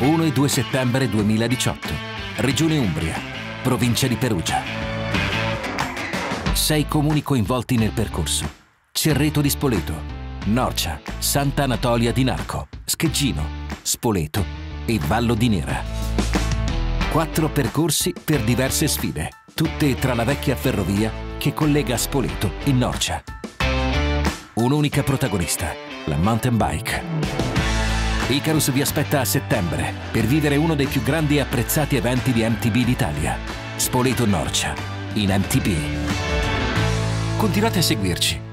1 e 2 settembre 2018. Regione Umbria, provincia di Perugia. Sei comuni coinvolti nel percorso. Cerreto di Spoleto, Norcia, Santa Anatolia di Narco, Scheggino, Spoleto e Vallo di Nera. Quattro percorsi per diverse sfide, tutte tra la vecchia ferrovia che collega Spoleto e Norcia. Un'unica protagonista, la mountain bike. Icarus vi aspetta a settembre per vivere uno dei più grandi e apprezzati eventi di MTB d'Italia. Spoleto Norcia, in MTB. Continuate a seguirci